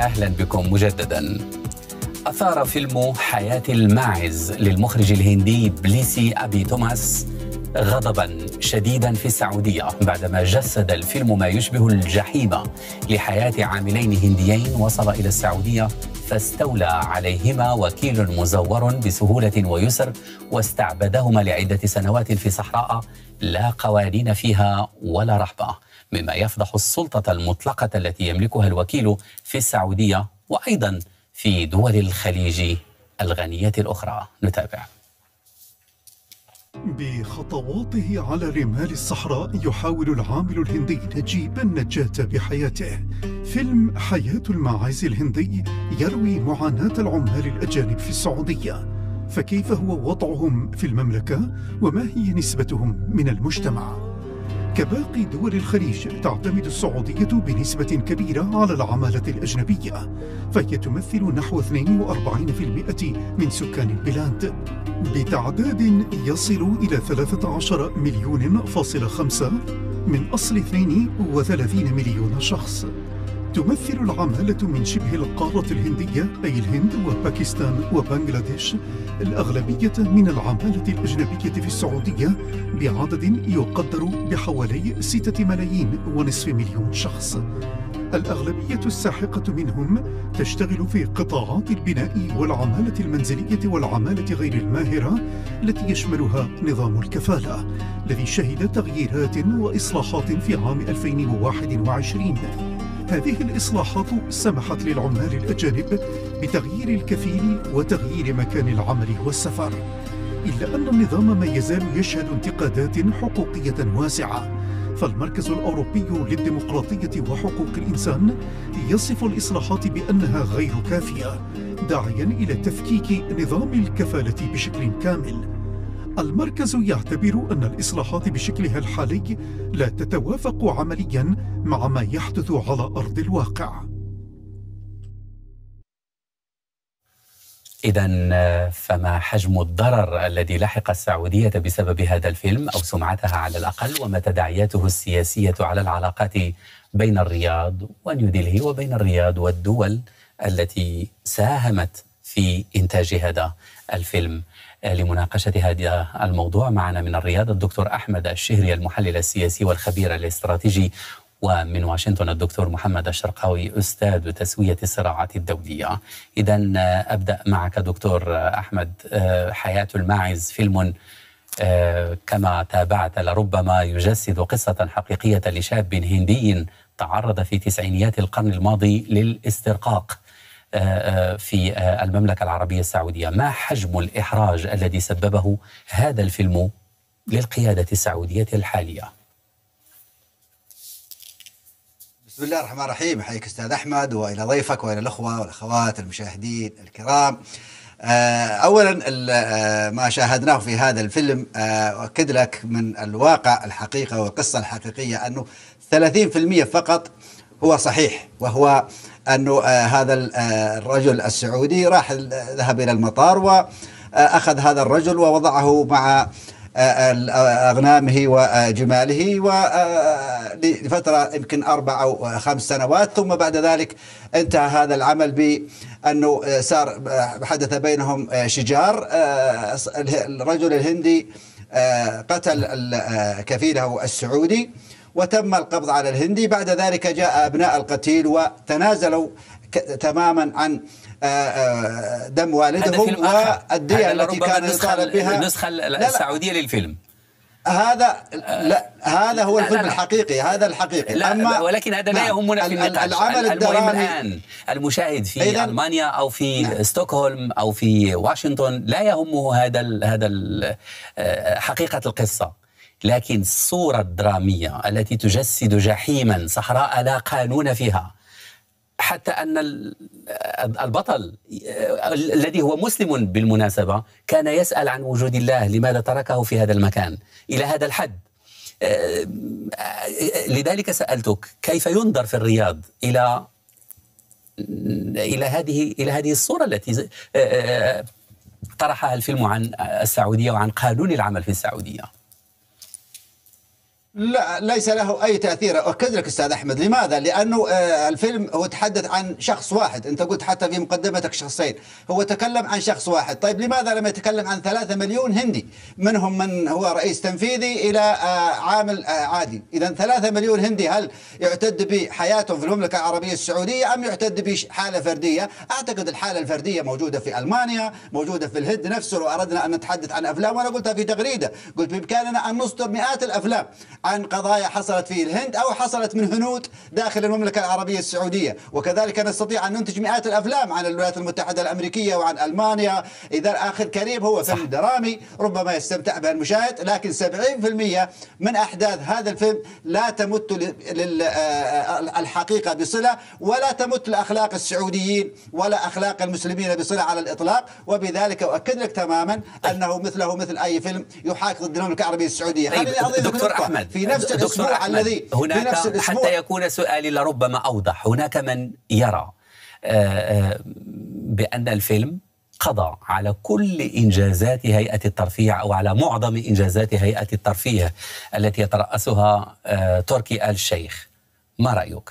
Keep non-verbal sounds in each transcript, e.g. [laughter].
أهلا بكم مجددا. أثار فيلم حياة الماعز للمخرج الهندي بليسي أبي توماس غضبا شديدا في السعودية بعدما جسد الفيلم ما يشبه الجحيم لحياة عاملين هنديين وصل إلى السعودية فاستولى عليهما وكيل مزور بسهولة ويسر واستعبدهما لعدة سنوات في صحراء لا قوانين فيها ولا رحمة مما يفضح السلطة المطلقة التي يملكها الوكيل في السعودية وأيضا في دول الخليج الغنية الأخرى. نتابع. بخطواته على رمال الصحراء يحاول العامل الهندي نجيب النجاة بحياته. فيلم حياة الماعز الهندي يروي معاناة العمال الأجانب في السعودية. فكيف هو وضعهم في المملكة وما هي نسبتهم من المجتمع؟ كباقي دول الخليج تعتمد السعودية بنسبة كبيرة على العمالة الأجنبية فهي تمثل نحو 42% من سكان البلاد. بتعداد يصل إلى 13 مليون فاصل خمسة من أصل 32 مليون شخص. تمثل العمالة من شبه القارة الهندية أي الهند وباكستان وبنغلاديش الأغلبية من العمالة الأجنبية في السعودية بعدد يقدر بحوالي ستة ملايين ونصف مليون شخص. الأغلبية الساحقة منهم تشتغل في قطاعات البناء والعمالة المنزلية والعمالة غير الماهرة التي يشملها نظام الكفالة الذي شهد تغييرات وإصلاحات في عام 2021 هذه الإصلاحات سمحت للعمال الأجانب بتغيير الكفيل وتغيير مكان العمل والسفر إلا أن النظام ما يزال يشهد انتقادات حقوقية واسعة. فالمركز الأوروبي للديمقراطية وحقوق الإنسان يصف الإصلاحات بأنها غير كافية داعيا إلى تفكيك نظام الكفالة بشكل كامل. المركز يعتبر أن الإصلاحات بشكلها الحالي لا تتوافق عمليا مع ما يحدث على أرض الواقع. إذا فما حجم الضرر الذي لحق السعودية بسبب هذا الفيلم أو سمعتها على الأقل وما تداعياته السياسية على العلاقات بين الرياض ونيودلهي وبين الرياض والدول التي ساهمت في إنتاج هذا الفيلم؟ لمناقشة هذا الموضوع معنا من الرياض الدكتور أحمد الشهري المحلل السياسي والخبير الاستراتيجي ومن واشنطن الدكتور محمد الشرقاوي أستاذ تسوية الصراعات الدولية. إذا أبدأ معك دكتور أحمد. حياة الماعز فيلم كما تابعت لربما يجسد قصة حقيقية لشاب هندي تعرض في تسعينيات القرن الماضي للاسترقاق. في المملكة العربية السعودية. ما حجم الإحراج الذي سببه هذا الفيلم للقيادة السعودية الحالية؟ بسم الله الرحمن الرحيم. حياك أستاذ أحمد وإلى ضيفك وإلى الأخوة والأخوات المشاهدين الكرام. اولا ما شاهدناه في هذا الفيلم أؤكد لك من الواقع الحقيقة والقصة الحقيقية أنه 30% فقط هو صحيح وهو أنه هذا الرجل السعودي راح ذهب إلى المطار واخذ هذا الرجل ووضعه مع أغنامه وجماله ولفترة يمكن أربع أو خمس سنوات ثم بعد ذلك انتهى هذا العمل بأنه صار حدث بينهم شجار الرجل الهندي قتل كفيله السعودي. وتم القبض على الهندي. بعد ذلك جاء أبناء القتيل وتنازلوا تماما عن دم والدهم والدية التي كان يطالب بها. النسخة السعودية للفيلم. هذا لا هذا هو الفيلم الحقيقي هذا الحقيقي. لا أما ولكن هذا لا يهمنا في النقاش العمل المهم الآن المشاهد في ألمانيا أو في نعم. ستوكهولم أو في واشنطن لا يهمه هذا ال هذا ال حقيقة القصة. لكن الصورة الدرامية التي تجسد جحيما صحراء لا قانون فيها. حتى أن البطل الذي هو مسلم بالمناسبة كان يسأل عن وجود الله لماذا تركه في هذا المكان؟ إلى هذا الحد. لذلك سألتك كيف ينظر في الرياض إلى إلى هذه إلى هذه الصورة التي طرحها الفيلم عن السعودية وعن قانون العمل في السعودية؟ لا ليس له أي تأثير. أؤكد لك أستاذ أحمد لماذا؟ لأنه آه، الفيلم هو تحدث عن شخص واحد. أنت قلت حتى في مقدمتك شخصين. هو تكلم عن شخص واحد. طيب لماذا لم يتكلم عن ثلاثة مليون هندي؟ منهم من هو رئيس تنفيذي إلى آه، عامل آه، عادي. اذا ثلاثة مليون هندي هل يعتد بحياتهم في المملكة العربية السعودية أم يعتد بحالة فردية؟ أعتقد الحالة الفردية موجودة في ألمانيا موجودة في الهند نفسه لو أردنا أن نتحدث عن أفلام وأنا قلتها في تغريدة. قلت بإمكاننا أن نصدر مئات الأفلام. عن قضايا حصلت في الهند أو حصلت من هنود داخل المملكة العربية السعودية. وكذلك نستطيع أن ننتج مئات الأفلام عن الولايات المتحدة الأمريكية وعن ألمانيا. إذا آخر كريم هو فيلم درامي ربما يستمتع به المشاهد لكن 70% من أحداث هذا الفيلم لا تمت للحقيقة بصلة ولا تمت لأخلاق السعوديين ولا أخلاق المسلمين بصلة على الإطلاق. وبذلك أؤكد لك تماما أنه مثله مثل أي فيلم يحاكي ضد المملكة العربية السعودية. طيب دكتور أحمد في نفس الأسبوع الذي هناك في نفس الأسبوع. حتى يكون سؤالي لربما أوضح. هناك من يرى آه، آه، بأن الفيلم قضى على كل إنجازات هيئة الترفيه أو على معظم إنجازات هيئة الترفيه التي يترأسها آه، تركي آل الشيخ. ما رأيك؟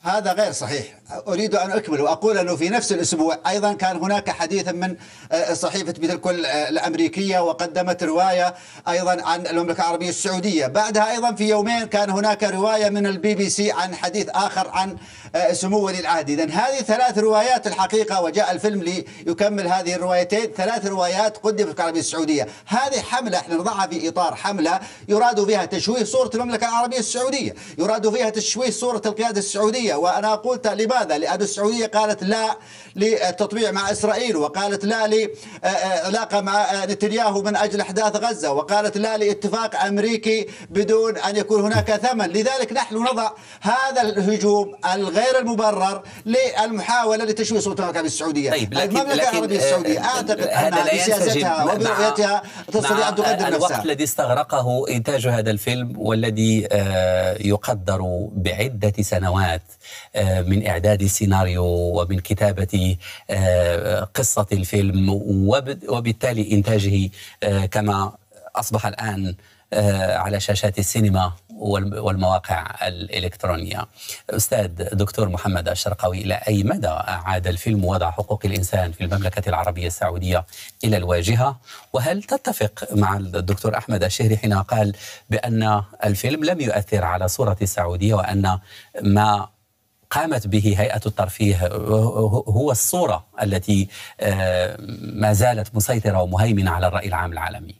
هذا غير صحيح. أريد أن أكمل وأقول أنه في نفس الأسبوع أيضا كان هناك حديث من آه، صحيفة بيتركل آه، الأمريكية وقدمت رواية أيضا عن المملكة العربية السعودية. بعدها أيضا في يومين كان هناك رواية من البي بي سي عن حديث آخر عن آه، سمو ولي العهد. إذا هذه ثلاث روايات الحقيقة وجاء الفيلم ليكمل هذه الروايتين. ثلاث روايات قدمت العربية السعودية. هذه حملة إحنا نضعها في إطار حملة يراد فيها تشويه صورة المملكة العربية السعودية يراد فيها تشويه صورة القيادة السعودية. وأنا قلت لماذا لأن السعودية قالت لا للتطبيع مع إسرائيل وقالت لا لعلاقة مع نتنياهو من أجل أحداث غزة وقالت لا لاتفاق أمريكي بدون أن يكون هناك ثمن. لذلك نحن نضع هذا الهجوم الغير المبرر للمحاولة لتشوية سلطة المملكة السعودية. طيب لكن المملكة العربية السعودية آه، أعتقد أنها بسياستها وبرؤيتها تستطيع أن تقدم الوقت نفسها. الذي استغرقه إنتاج هذا الفيلم والذي آه، يقدر بعدة سنوات آه، من إعداد السيناريو ومن كتابة قصة الفيلم وبالتالي إنتاجه كما أصبح الآن على شاشات السينما والمواقع الإلكترونية. أستاذ دكتور محمد الشرقاوي إلى أي مدى عاد الفيلم وضع حقوق الإنسان في المملكة العربية السعودية إلى الواجهة؟ وهل تتفق مع الدكتور أحمد الشهري حين قال بأن الفيلم لم يؤثر على صورة السعودية وأن ما قامت به هيئة الترفيه هو الصورة التي آه، ما زالت مسيطرة ومهيمنة على الرأي العام العالمي.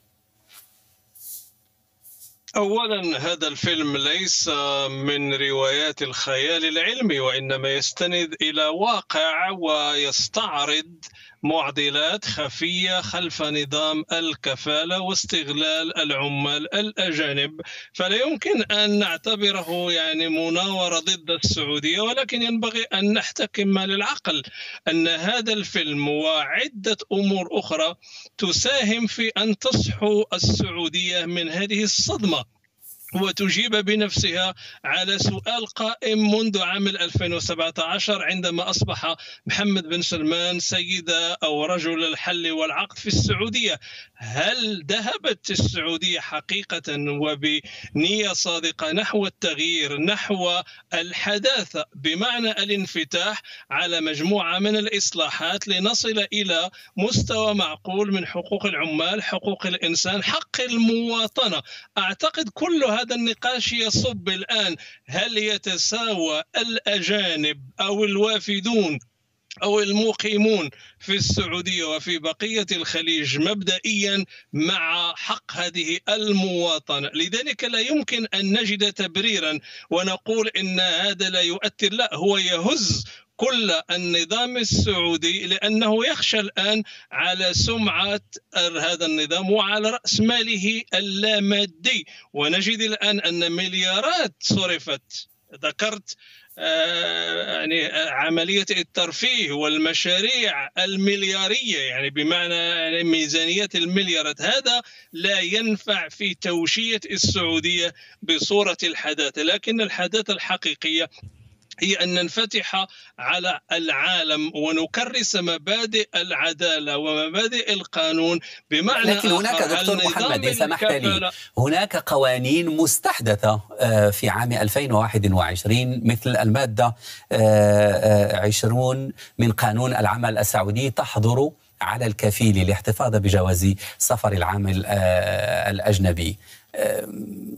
اولا هذا الفيلم ليس من روايات الخيال العلمي وإنما يستند إلى واقع ويستعرض معضلات خفية خلف نظام الكفالة واستغلال العمال الأجانب. فلا يمكن أن نعتبره يعني مناورة ضد السعودية ولكن ينبغي أن نحتكم للعقل أن هذا الفيلم وعدة أمور أخرى تساهم في أن تصحو السعودية من هذه الصدمة. وتجيب بنفسها على سؤال قائم منذ عام 2017 عندما أصبح محمد بن سلمان سيد أو رجل الحل والعقد في السعودية. هل ذهبت السعودية حقيقة وبنية صادقة نحو التغيير نحو الحداثة بمعنى الانفتاح على مجموعة من الإصلاحات لنصل إلى مستوى معقول من حقوق العمال حقوق الإنسان حق المواطنة؟ أعتقد كل هذا النقاش يصب الآن. هل يتساوى الأجانب أو الوافدون أو المقيمون في السعودية وفي بقية الخليج مبدئيا مع حق هذه المواطنة؟ لذلك لا يمكن أن نجد تبريرا ونقول إن هذا لا يؤثر. لا هو يهز كل النظام السعودي لأنه يخشى الآن على سمعة هذا النظام وعلى رأس ماله اللامادي. ونجد الآن أن مليارات صرفت ذكرت آه، يعني عملية الترفيه والمشاريع المليارية يعني بمعنى يعني ميزانية المليارات. هذا لا ينفع في توشية السعودية بصورة الحداثة لكن الحداثة الحقيقية هي أن ننفتح على العالم ونكرس مبادئ العدالة ومبادئ القانون بمعنى لكن هناك دكتور محمد إن سمحت لي هناك قوانين مستحدثة آه، في عام 2021 مثل المادة 20 آه، آه، من قانون العمل السعودي تحظر على الكفيل الاحتفاظ بجواز سفر العامل الأجنبي.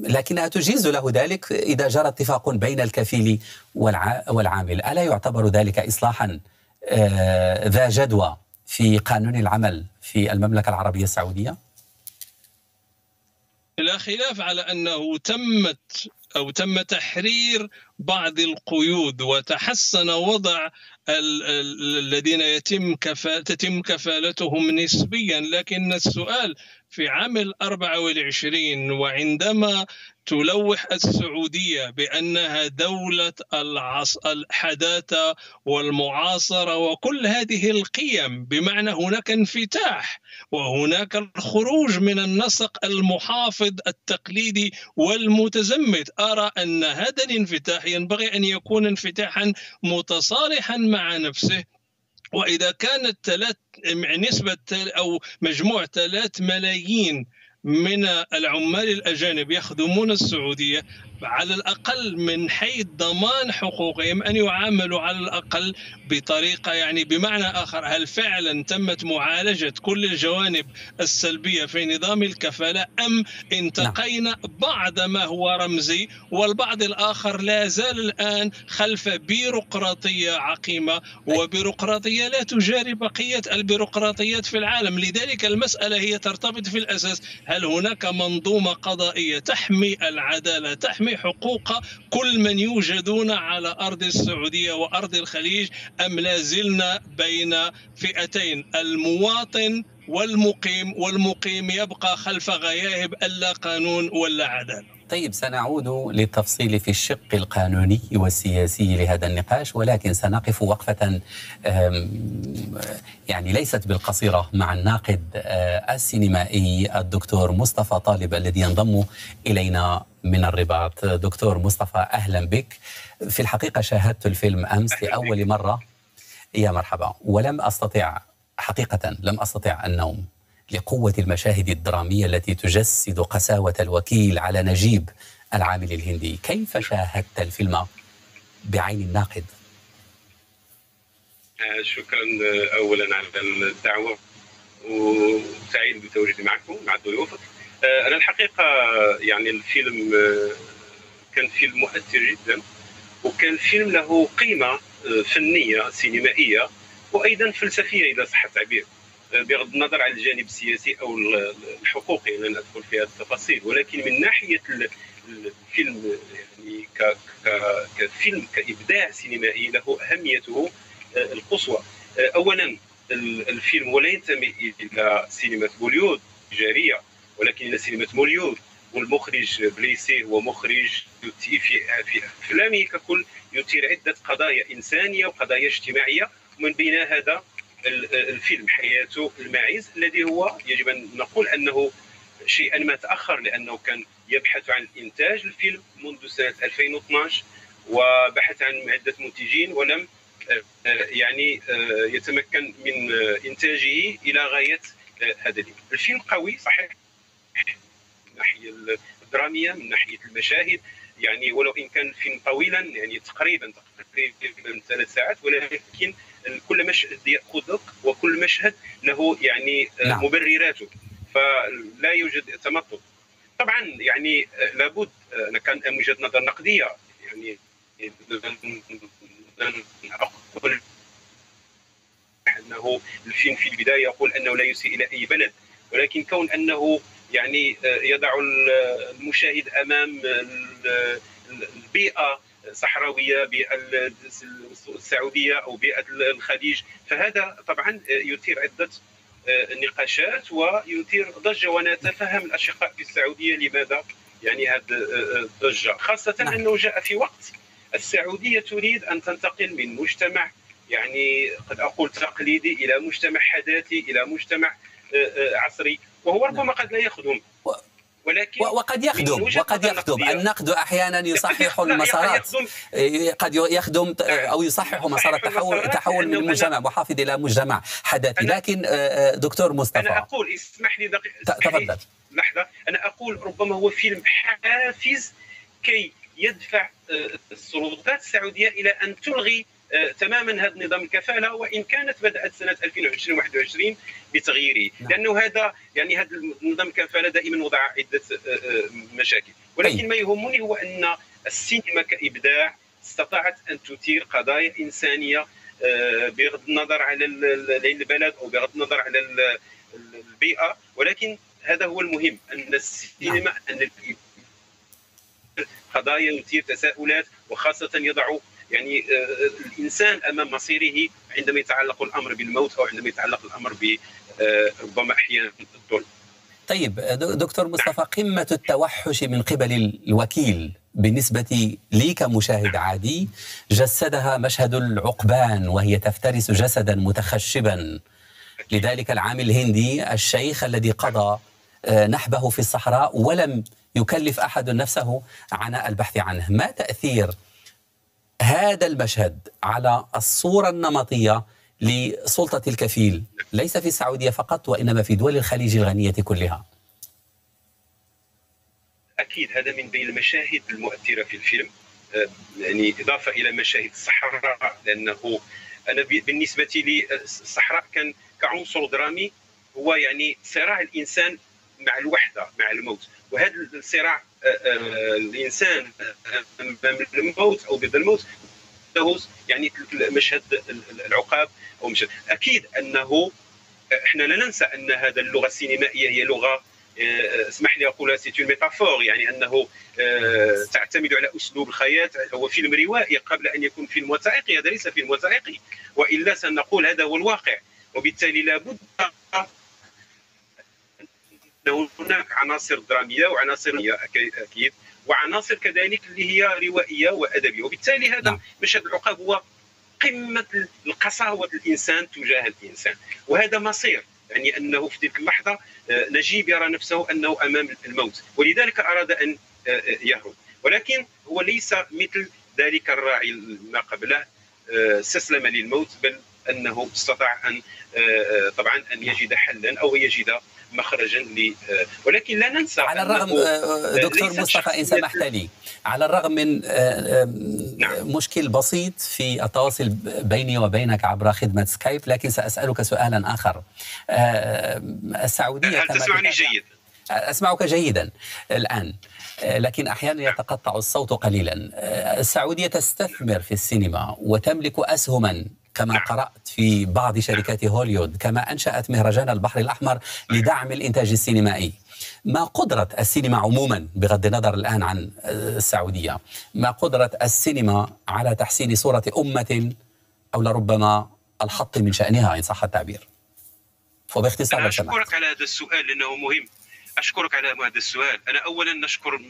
لكنها تجيز له ذلك إذا جرى اتفاق بين الكفيل والعامل ألا يعتبر ذلك إصلاحا آه، ذا جدوى في قانون العمل في المملكة العربية السعودية؟ لا خلاف على أنه تمت أو تم تحرير بعض القيود وتحسن وضع الذين يتم كفا... تتم كفالتهم نسبيا لكن السؤال في عام الأربعة والعشرين وعندما تلوح السعودية بأنها دولة العص... الحداثة والمعاصرة وكل هذه القيم بمعنى هناك انفتاح وهناك الخروج من النسق المحافظ التقليدي والمتزمت أرى أن هذا الانفتاح ينبغي أن يكون انفتاحا متصالحا مع نفسه وإذا كانت ثلاث نسبة أو مجموع ثلاث ملايين من العمال الأجانب يخدمون السعودية على الأقل من حيث ضمان حقوقهم أن يعاملوا على الأقل بطريقة يعني بمعنى آخر هل فعلا تمت معالجة كل الجوانب السلبية في نظام الكفالة أم انتقينا بعض ما هو رمزي والبعض الآخر لا زال الآن خلف بيروقراطية عقيمة وبيروقراطية لا تجاري بقية البيروقراطيات في العالم. لذلك المسألة هي ترتبط في الأساس هل هناك منظومة قضائية تحمي العدالة تحمي حقوق كل من يوجدون على أرض السعودية وأرض الخليج أم لا زلنا بين فئتين؟ المواطن والمقيم والمقيم يبقى خلف غياهب ألا قانون ولا عدالة. طيب سنعود للتفصيل في الشق القانوني والسياسي لهذا النقاش ولكن سنقف وقفة يعني ليست بالقصيرة مع الناقد آه، السينمائي الدكتور مصطفى طالب الذي ينضم إلينا من الرباط. دكتور مصطفى أهلا بك. في الحقيقة شاهدت الفيلم أمس لأول مرة. يا مرحبا. ولم أستطع حقيقة لم أستطع النوم لقوة المشاهد الدرامية التي تجسد قساوة الوكيل على نجيب العامل الهندي. كيف شاهدت الفيلم بعين الناقد؟ آه، شكرا آه، أولا على الدعوة وسعيد بتواجدي معكم. مع ضيوفك آه، أنا الحقيقة يعني الفيلم كان فيلم مؤثر جدا وكان فيلم له قيمة فنية سينمائية وأيضا فلسفية إذا صح التعبير بغض النظر عن الجانب السياسي أو الحقوقي لن أدخل في هذه التفاصيل ولكن من ناحية الفيلم يعني كفيلم كإبداع سينمائي له أهميته آه، القصوى. آه، اولا الفيلم ولا ينتمي إلى سينما بوليود تجارية ولكن إلى سينما موليود والمخرج بليسي هو مخرج في في أفلامه ككل يثير عدة قضايا إنسانية وقضايا اجتماعية ومن بين هذا الفيلم حياة الماعز الذي هو يجب أن نقول أنه شيئا ما تأخر لأنه كان يبحث عن إنتاج الفيلم منذ سنة 2012 وبحث عن عدة منتجين ولم آه، يعني آه، يتمكن من إنتاجه إلى غاية آه، هذا اليوم. الفيلم قوي صحيح الناحيه الدرامية من ناحية المشاهد يعني ولو إن كان فيلم طويلا يعني تقريبا تقريبا ثلاث ساعات ولكن كل مشهد يأخذك وكل مشهد له يعني نعم. مبرراته فلا يوجد تمطط طبعا يعني لابد أنا كان وجهة نظر نقدية يعني أقول أنه الفيلم في البداية يقول أنه لا يسيء إلى أي بلد ولكن كون أنه يعني يضع المشاهد أمام البيئة صحراويه بيئة السعودية أو بيئة الخليج. فهذا طبعا يثير عدة آه، نقاشات ويثير ضجة. ونتفهم الأشقاء في السعودية لماذا يعني هذه آه، الضجة خاصة نعم. أنه جاء في وقت السعودية تريد أن تنتقل من مجتمع يعني قد أقول تقليدي إلى مجتمع حداثي إلى مجتمع آه، عصري. وهو ربما نعم. قد لا يخدم ولكن وقد يخدم وقد يخدم. النقد أحيانا [laughs] يصحح المسارات. قد يخدم أو يصحح مسار التحول تحول من مجتمع محافظ إلى مجتمع حداثي. لكن دكتور مصطفى. أنا أقول اسمح لي دقيقه تفضل. لحظة. أنا أقول ربما هو فيلم حافز كي يدفع السلطات السعودية إلى أن تلغي تماما هذا نظام الكفالة وإن كانت بدأت سنة 2020 21 بتغييره. لأنه هذا يعني هذا نظام الكفالة دائما وضع عدة مشاكل ولكن طيب. ما يهمني هو أن السينما كإبداع استطاعت أن تثير قضايا إنسانية بغض النظر على البلد أو بغض النظر على البيئة ولكن هذا هو المهم أن السينما نعم. أن قضايا يثير تساؤلات وخاصة يضع يعني آه، الإنسان أمام مصيره عندما يتعلق الأمر بالموت أو عندما يتعلق الأمر ب آه، ربما أحيانا الظلم. طيب دكتور مصطفى قمة التوحش من قبل الوكيل بالنسبة لي كمشاهد عادي جسدها مشهد العقبان وهي تفترس جسدا متخشبا. لذلك العامل الهندي الشيخ الذي قضى آه، نحبه في الصحراء ولم يكلف أحد نفسه عن البحث عنه. ما تأثير هذا المشهد على الصورة النمطية لسلطة الكفيل. ليس في السعودية فقط وإنما في دول الخليج الغنية كلها. أكيد هذا من بين المشاهد المؤثرة في الفيلم. آه، يعني إضافة إلى مشاهد الصحراء لأنه أنا بالنسبة لي الصحراء كان كعنصر درامي. هو يعني صراع الإنسان مع الوحدة مع الموت. وهذا الصراع الإنسان امام الموت أو ضد الموت يعني مشهد العقاب أو مشهد. أكيد أنه إحنا لا ننسى أن هذا اللغة السينمائية هي لغة آه، اسمح لي أقول c'est métaphore يعني أنه آه، تعتمد على أسلوب الخيال هو فيلم روائي قبل أن يكون فيلم وثائقي هذا ليس فيلم وثائقي. وإلا سنقول هذا هو الواقع. وبالتالي لابد هناك عناصر درامية وعناصر أكيد وعناصر كذلك اللي هي روائية وأدبية. وبالتالي هذا نعم. مشهد العقاب هو قمة القساوة الإنسان تجاه الإنسان. وهذا مصير يعني أنه في تلك اللحظة آه، نجيب يرى نفسه أنه أمام الموت ولذلك أراد أن آه، آه، يهرب. ولكن هو ليس مثل ذلك الراعي ما قبله استسلم للموت بل أنه استطاع أن طبعا أن يجد حلا أو يجد مخرجا ل ولكن لا ننسى على الرغم آه، دكتور مصطفى إن سمحت لي على الرغم من آه، نعم. مشكل بسيط في التواصل بيني وبينك عبر خدمة سكايب لكن سأسألك سؤالا آخر. آه، السعودية هل تسمعني جيد أسمعك جيدا الآن لكن أحيانا يتقطع الصوت قليلا. السعودية تستثمر في السينما وتملك اسهما كما نعم. قرأت في بعض شركات هوليوود كما أنشأت مهرجان البحر الأحمر لدعم الإنتاج السينمائي. ما قدرة السينما عموما بغض النظر الآن عن السعودية ما قدرة السينما على تحسين صورة أمة أو لربما الحط من شأنها إن صح التعبير؟ وباختصار أشكرك على هذا السؤال لأنه مهم. أشكرك على هذا السؤال. أنا اولا نشكر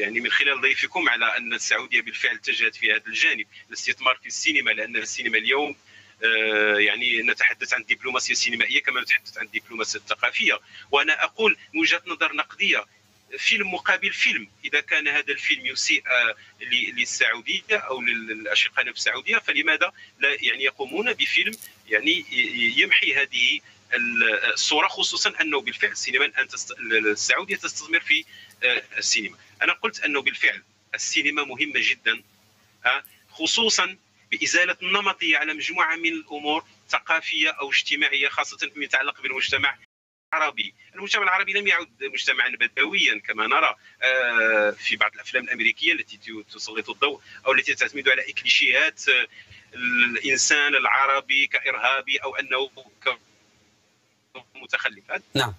يعني من خلال ضيفكم على أن السعودية بالفعل اتجهت في هذا الجانب الاستثمار في السينما لأن السينما اليوم آه، يعني نتحدث عن الدبلوماسية السينمائية كما نتحدث عن الدبلوماسية الثقافية. وأنا أقول من وجهة نظر نقدية فيلم مقابل فيلم إذا كان هذا الفيلم يسيء آه، للسعودية أو للأشقاء في السعودية فلماذا لا يعني يقومون بفيلم يعني يمحي هذه الصورة خصوصا أنه بالفعل السينما الان تست... السعودية تستثمر في آه، السينما. أنا قلت أنه بالفعل السينما مهمة جدا خصوصا بإزالة النمطيه على مجموعة من الأمور ثقافية أو اجتماعية خاصة فيما يتعلق بالمجتمع العربي. المجتمع العربي لم يعد مجتمعا بدويا كما نرى آه، في بعض الأفلام الأمريكية التي تسلط الضوء أو التي تعتمد على إكليشيهات آه، الإنسان العربي كإرهابي أو أنه متخلفات. نعم.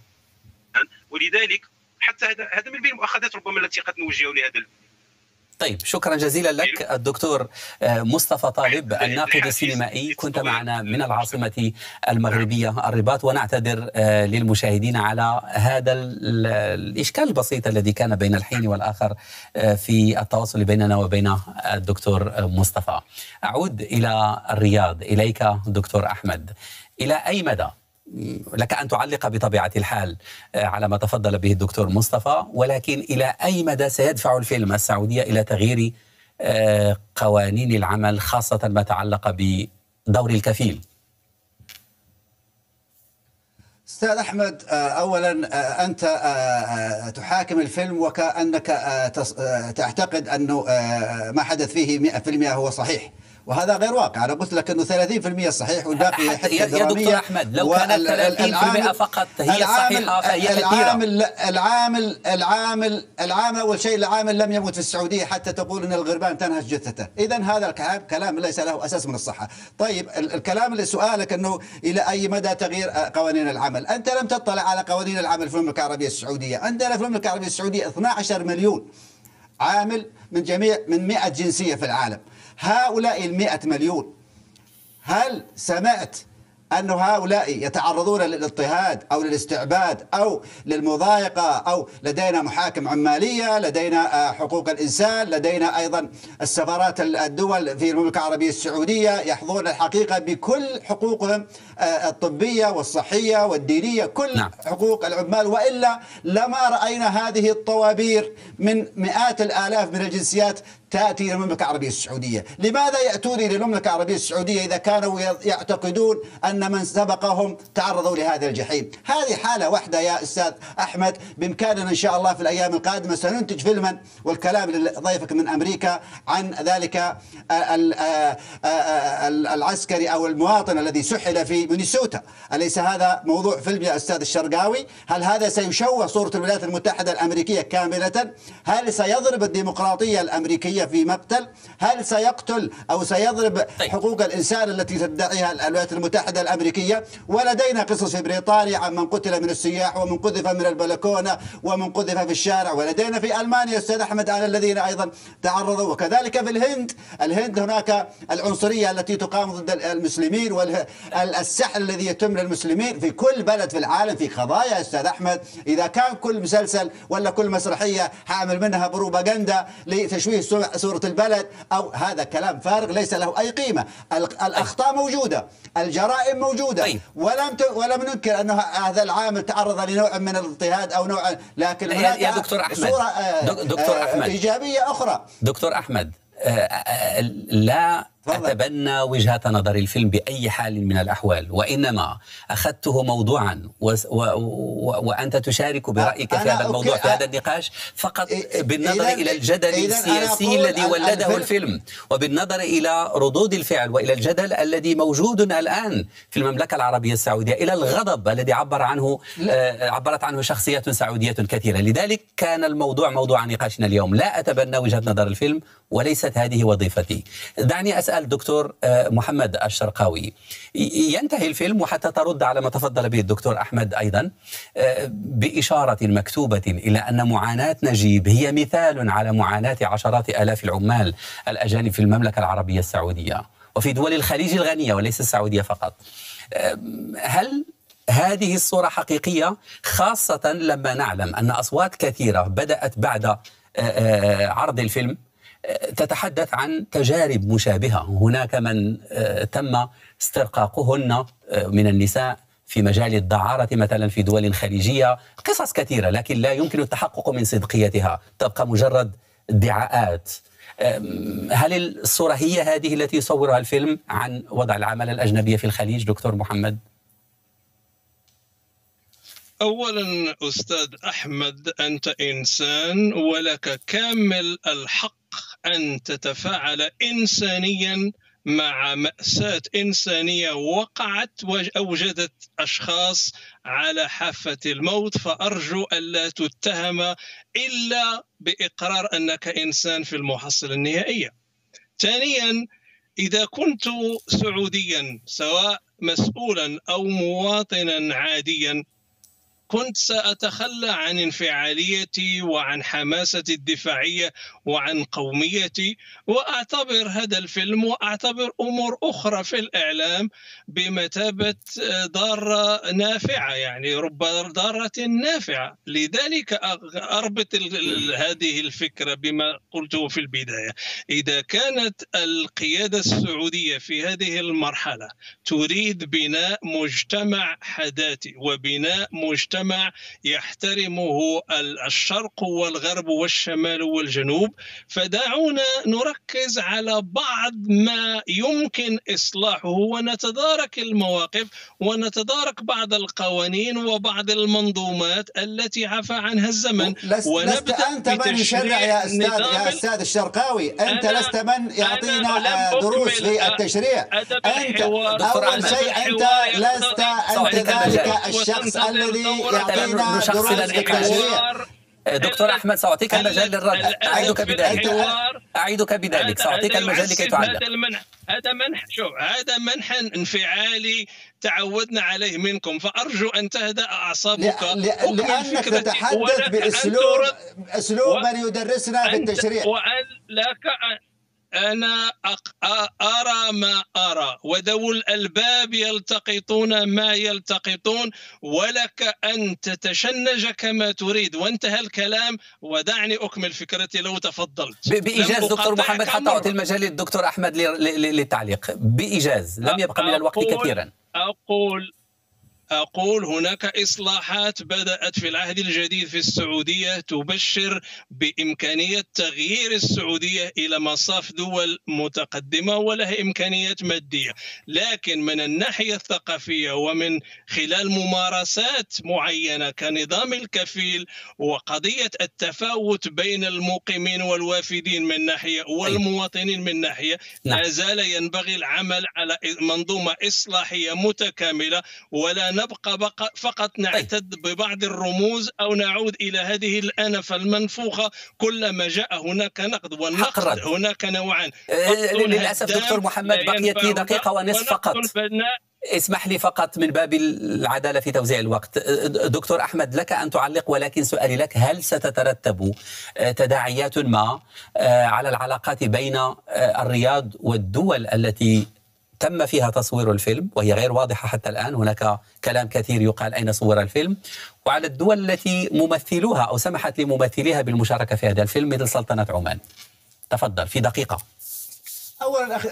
ولذلك حتى هذا هذا من بين المؤاخذات ربما التي قد نوجهها لهذا طيب شكرا جزيلا لك الدكتور آه، مصطفى طالب الناقد السينمائي. كنت معنا من العاصمة المغربية الرباط ونعتذر آه، للمشاهدين على هذا الإشكال البسيط الذي كان بين الحين والآخر آه، في التواصل بيننا وبين الدكتور مصطفى. أعود إلى الرياض. إليك دكتور أحمد. إلى أي مدى؟ لك أن تعلق بطبيعة الحال آه، على ما تفضل به الدكتور مصطفى. ولكن إلى أي مدى سيدفع الفيلم السعودية إلى تغيير آه، قوانين العمل خاصة ما تعلق بدور الكفيل؟ أستاذ أحمد آه، اولا أنت تحاكم الفيلم وكأنك تعتقد أنه ما حدث فيه 100% هو صحيح. وهذا غير واقع. أنا قلت لك إنه 30% صحيح والباقي حتى يا دكتور أحمد لو كانت 30% فقط هي الصحيحه فهي كثيرة. العامل العامل العامل العامل أول شيء العامل لم يمت في السعودية حتى تقول إن الغربان تنهش جثته. اذا هذا الكلام كلام ليس له أساس من الصحة. طيب الكلام اللي سؤالك إنه إلى أي مدى تغيير قوانين العمل؟ أنت لم تطلع على قوانين العمل في المملكة العربية السعودية. عندنا في المملكة العربية السعودية 12 مليون عامل من جميع من 100 جنسية في العالم. هؤلاء المئة مليون. هل سمعت أن هؤلاء يتعرضون للاضطهاد أو للاستعباد أو للمضايقة أو لدينا محاكم عمالية لدينا آه، حقوق الإنسان لدينا أيضا السفارات الدول في المملكة العربية السعودية يحظون الحقيقة بكل حقوقهم آه، الطبية والصحية والدينية كل نعم. حقوق العمال وإلا لما رأينا هذه الطوابير من مئات الآلاف من الجنسيات تأتي إلى المملكة العربية السعودية لماذا يأتون إلى المملكة العربية السعودية إذا كانوا يعتقدون أن من سبقهم تعرضوا لهذا الجحيم هذه حالة واحدة يا أستاذ أحمد بإمكاننا إن شاء الله في الأيام القادمة سننتج فيلما والكلام لضيفك من أمريكا عن ذلك العسكري أو المواطن الذي سحل في مينيسوتا. أليس هذا موضوع فيلم يا أستاذ الشرقاوي؟ هل هذا سيشوه صورة الولايات المتحدة الأمريكية كاملة؟ هل سيضرب الديمقراطية الأمريكية في مقتل؟ هل سيقتل أو سيضرب طيب. حقوق الإنسان التي تدعيها الولايات المتحدة الأمريكية؟ ولدينا قصص في بريطانيا عن من قتل من السياح ومن قذف من البلكونة ومن قذف في الشارع. ولدينا في ألمانيا أستاذ أحمد على الذين أيضا تعرضوا. وكذلك في الهند. الهند هناك العنصرية التي تقام ضد المسلمين والسحر الذي يتم للمسلمين في كل بلد في العالم في قضايا أستاذ أحمد. إذا كان كل مسلسل ولا كل مسرحية حامل منها بروباغندا لتشويه صورة البلد أو هذا كلام فارغ ليس له أي قيمة. الأخطاء موجودة الجرائم موجودة. طيب. ولم ولم ننكر أن هذا العامل تعرض لنوع من الاضطهاد أو نوع لكن هناك يا دكتور أحمد. صورة آه، دكتور أحمد. إيجابية أخرى. دكتور أحمد آه، آه، لا أتبنى وجهة نظر الفيلم بأي حال من الأحوال وإنما أخذته موضوعا و... و... و... وأنت تشارك برأيك في هذا الموضوع في هذا النقاش فقط بالنظر إلى الجدل السياسي الذي ولده الفيلم وبالنظر إلى ردود الفعل وإلى الجدل الذي موجود الآن في المملكة العربية السعودية إلى الغضب الذي عبر عنه آه عبرت عنه شخصيات سعودية كثيرة. لذلك كان الموضوع موضوع نقاشنا اليوم. لا أتبنى وجهة نظر الفيلم وليست هذه وظيفتي. دعني أسأل الدكتور آه، محمد الشرقاوي. ينتهي الفيلم وحتى ترد على ما تفضل به الدكتور أحمد أيضا آه، بإشارة مكتوبة إلى أن معاناة نجيب هي مثال على معاناة عشرات آلاف العمال الأجانب في المملكة العربية السعودية وفي دول الخليج الغنية وليس السعودية فقط. آه، هل هذه الصورة حقيقية؟ خاصة لما نعلم أن أصوات كثيرة بدأت بعد عرض الفيلم تتحدث عن تجارب مشابهة. هناك من آه، تم استرقاقهن آه، من النساء في مجال الدعارة مثلا في دول خليجية قصص كثيرة لكن لا يمكن التحقق من صدقيتها. تبقى مجرد ادعاءات. هل الصورة هي هذه التي يصورها الفيلم عن وضع العمل الأجنبية في الخليج دكتور محمد؟ اولا أستاذ أحمد أنت إنسان ولك كامل الحق أن تتفاعل انسانيا مع مأساة إنسانية وقعت واوجدت أشخاص على حافة الموت فأرجو ألا تتهم إلا بإقرار أنك إنسان في المحصلة النهائية. ثانيا إذا كنت سعوديا سواء مسؤولا أو مواطنا عاديا كنت سأتخلى عن انفعاليتي وعن حماستي الدفاعية وعن قوميتي وأعتبر هذا الفيلم وأعتبر أمور أخرى في الإعلام بمثابة ضارة نافعة يعني رب ضارة نافعة. لذلك أربط هذه الفكرة بما قلته في البداية. إذا كانت القيادة السعودية في هذه المرحلة تريد بناء مجتمع حداثي وبناء مجتمع يحترمه الشرق والغرب والشمال والجنوب. فدعونا نركز على بعض ما يمكن إصلاحه ونتدارك المواقف ونتدارك بعض القوانين وبعض المنظومات التي عفى عنها الزمن. لست, لست أنت من يشرع يا أستاذ يا أستاذ الشرقاوي. أنت لست من يعطينا دروس في التشريع أنت أول شيء أنت لست أنت ذلك الشخص الذي يعطينا دروس في التشريع دكتور أحمد سأعطيك المجال للرد. أعيدك بذلك. أعيدك بذلك. سأعطيك المجال لكي تعلق هذا المنح. هذا منح. شوف هذا منح انفعالي تعودنا عليه منكم. فأرجو أن تهدأ أعصابك لأنك تتحدث باسلوب أسلوب من يدرسنا في التشريع. وأن لك أنا أرى ما أرى وذو الألباب يلتقطون ما يلتقطون ولك أن تتشنج كما تريد. وانتهى الكلام ودعني أكمل فكرتي لو تفضلت. بإيجاز دكتور محمد حتى أعطي المجال للدكتور أحمد للتعليق. بإيجاز لم يبقى من الوقت كثيرا. أقول أقول هناك إصلاحات بدأت في العهد الجديد في السعودية تبشر بإمكانية تغيير السعودية إلى مصاف دول متقدمة ولها إمكانيات مادية. لكن من الناحية الثقافية ومن خلال ممارسات معينة كنظام الكفيل وقضية التفاوت بين المقيمين والوافدين من ناحية والمواطنين من ناحية لا زال ينبغي العمل على منظومة إصلاحية متكاملة ولا نبقى بقى فقط نعتد ببعض الرموز أو نعود إلى هذه الانفه المنفوخة كلما جاء هناك نقد والنقد هناك نوعان. للأسف دكتور محمد بقيت لي دقيقة ونصف فقط. اسمح لي فقط من باب العدالة في توزيع الوقت. دكتور أحمد لك أن تعلق ولكن سؤالي لك هل ستترتب تداعيات ما على العلاقات بين الرياض والدول التي تم فيها تصوير الفيلم وهي غير واضحة حتى الآن هناك كلام كثير يقال أين صور الفيلم. وعلى الدول التي ممثلوها أو سمحت لممثليها بالمشاركة في هذا الفيلم مثل سلطنة عمان. تفضل في دقيقة. اولا أخ...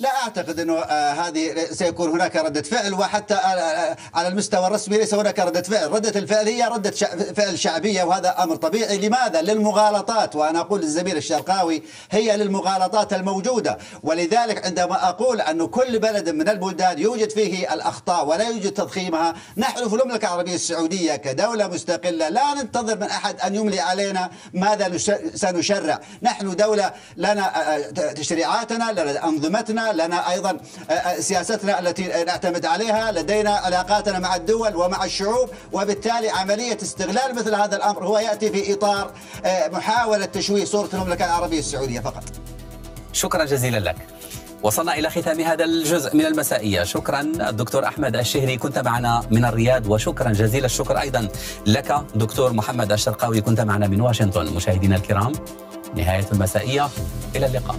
لا, أعتقد إنه آه هذه سيكون هناك ردة فعل وحتى آه على المستوى الرسمي ليس هناك ردة فعل، ردة الفعل هي ردة. فعل شعبية وهذا أمر طبيعي، لماذا؟ للمغالطات. وأنا أقول للزميل الشرقاوي هي للمغالطات الموجودة، ولذلك عندما أقول انه كل بلد من البلدان يوجد فيه الأخطاء ولا يوجد تضخيمها، نحن في المملكة العربية السعودية كدولة مستقلة. لا ننتظر من أحد أن يملي علينا ماذا سنشرع، نحن دولة لنا تشريعات لنا أنظمتنا لنا أيضا سياستنا التي نعتمد عليها لدينا علاقاتنا مع الدول ومع الشعوب وبالتالي عملية استغلال مثل هذا الأمر هو يأتي في إطار محاولة تشويه صورة المملكة العربية السعودية فقط. شكرا جزيلا لك. وصلنا إلى ختام هذا الجزء من المسائية. شكرا الدكتور أحمد الشهري كنت معنا من الرياض. وشكرا جزيل الشكر أيضا لك دكتور محمد الشرقاوي كنت معنا من واشنطن. مشاهدينا الكرام نهاية المسائية. إلى اللقاء.